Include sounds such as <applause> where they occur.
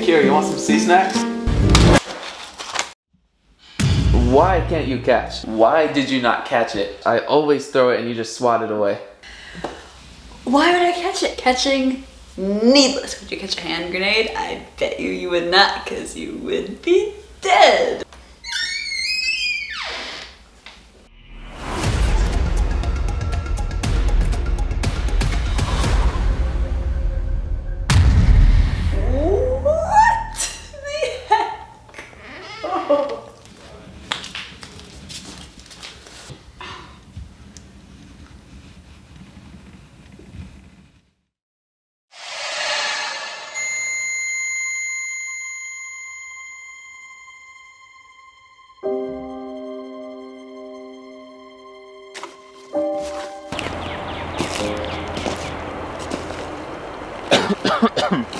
Here, you want some Sea Snax? Why can't you catch? Why did you not catch it? I always throw it and you just swat it away. Why would I catch it? Catching needless. Would you catch a hand grenade? I bet you you would not, because you would be dead. Oh. <coughs> <coughs>